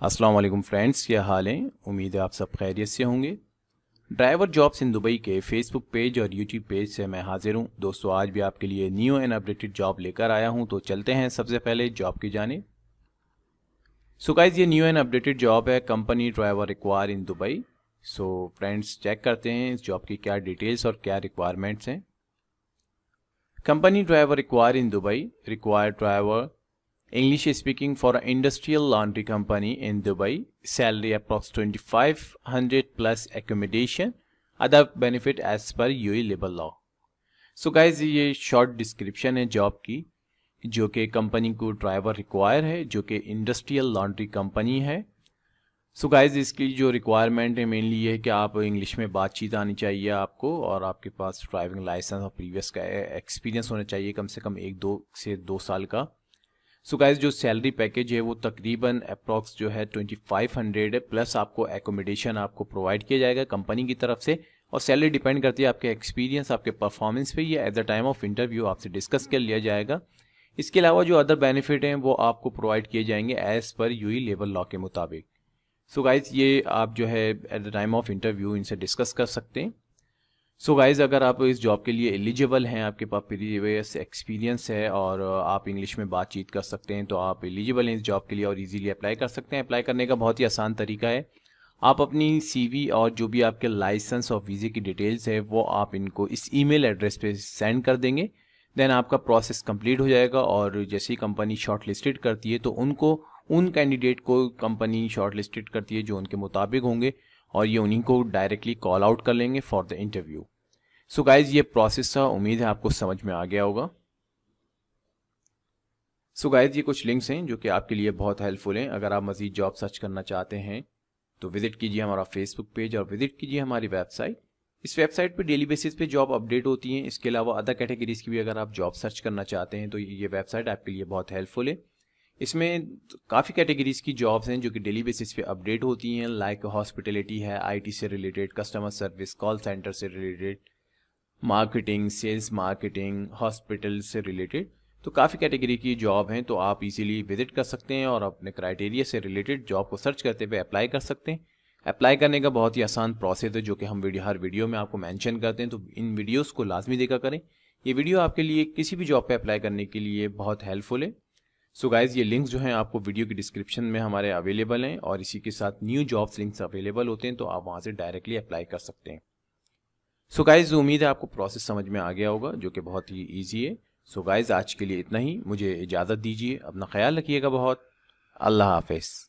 अस्सलाम वालेकुम फ्रेंड्स, क्या हाल हैं? उम्मीद है आप सब खैरियत से होंगे। ड्राइवर जॉब्स इन दुबई के फेसबुक पेज और यूट्यूब पेज से मैं हाजिर हूँ। दोस्तों, आज भी आपके लिए न्यू एंड अपडेटेड जॉब लेकर आया हूँ तो चलते हैं सबसे पहले जॉब की जाने सो ये न्यू एंड अपडेटेड जॉब है company driver require in Dubai. So friends check करते हैं इस जॉब की क्या डिटेल्स और क्या रिक्वायरमेंट्स हैं। Company driver require in Dubai require driver English speaking for an industrial laundry company in Dubai. Salary approx 2500 plus accommodation. Other benefit as per UAE labor law. so guys ये short description है job की, जो कि company को driver require है, जो कि industrial laundry company है सो so गाइज़ इसकी जो रिक्वायरमेंट है मेनली ये है कि आप इंग्लिश में बातचीत आनी चाहिए आपको और आपके पास ड्राइविंग लाइसेंस और प्रीवियस का एक्सपीरियंस होना चाहिए कम से कम एक, दो से दो साल का सो so गाइज़ जो सैलरी पैकेज है वो तकरीबन अप्रॉक्स जो है 2500 है प्लस आपको एकोमोडेशन आपको प्रोवाइड किया जाएगा कंपनी की तरफ़ से। और सैलरी डिपेंड करती है आपके एक्सपीरियंस आपके परफॉर्मेंस पे। या at the time of interview आपसे डिस्कस कर लिया जाएगा। इसके अलावा जो अदर बेनिफिट हैं, वो आपको प्रोवाइड किए जाएँगे as per you labour law के मुताबिक। सो so गाइज़ ये आप जो है at the time of interview इनसे डिस्कस कर सकते हैं। सो so गाइज़ अगर आप इस जॉब के लिए एलिजिबल हैं, आपके पास प्रीवियस एक्सपीरियंस है और आप इंग्लिश में बातचीत कर सकते हैं तो आप एलिजिबल हैं इस जॉब के लिए और इजीली अप्लाई कर सकते हैं। अप्लाई करने का बहुत ही आसान तरीका है। आप अपनी सीवी और जो भी आपके लाइसेंस और वीज़े की डिटेल्स है, वो आप इनको इस ईमेल एड्रेस पे सेंड कर देंगे। देन आपका प्रोसेस कंप्लीट हो जाएगा और जैसे ही कंपनी शॉर्ट करती है तो उनको, उन कैंडिडेट को कंपनी शॉर्ट करती है जो उनके मुताबिक होंगे। और ये उन्हीं को डायरेक्टली कॉल आउट कर लेंगे for the interview so guys ये प्रोसेस था, उम्मीद है आपको समझ में आ गया होगा। सो so गाइज़ ये कुछ लिंक्स हैं जो कि आपके लिए बहुत हेल्पफुल हैं। अगर आप मजीद जॉब सर्च करना चाहते हैं तो विज़िट कीजिए हमारा फेसबुक पेज और विज़िट कीजिए हमारी वेबसाइट इस वेबसाइट पे डेली बेसिस पे जॉब अपडेट होती हैं। इसके अलावा अदर कैटेगरीज की भी अगर आप जॉब सर्च करना चाहते हैं तो ये वेबसाइट आपके लिए बहुत हेल्पफुल है। इसमें काफ़ी कैटेगरीज की जॉब्स हैं जो कि डेली बेसिस पे अपडेट होती हैं लाइक हॉस्पिटलिटी है आईटी से related customer service call centre से related marketing sales marketing hospital से रिलेटेड तो काफ़ी कैटेगरी की जॉब हैं तो आप इजीली विज़िट कर सकते हैं और अपने क्राइटेरिया से रिलेटेड जॉब को सर्च करते हुए अप्लाई कर सकते हैं। अप्लाई करने का बहुत ही आसान प्रोसेस है, जो कि हम वीडियो, हर वीडियो में आपको मेंशन करते हैं तो इन वीडियोस को लाजमी देखा करें। ये वीडियो आपके लिए किसी भी जॉब पे अप्लाई करने के लिए बहुत हेल्पफुल है। सो so गाइज़ ये लिंक्स जो हैं आपको वीडियो की डिस्क्रिप्शन में हमारे अवेलेबल हैं और इसी के साथ न्यू जॉब्स लिंक्स अवेलेबल होते हैं तो आप वहाँ से डायरेक्टली अप्लाई कर सकते हैं। सो so गाइज़ उम्मीद है आपको प्रोसेस समझ में आ गया होगा, जो कि बहुत ही ईजी है। सो so गाइज़ आज के लिए इतना ही। मुझे इजाज़त दीजिए। अपना ख्याल रखिएगा बहुत। अल्लाह हाफिज़।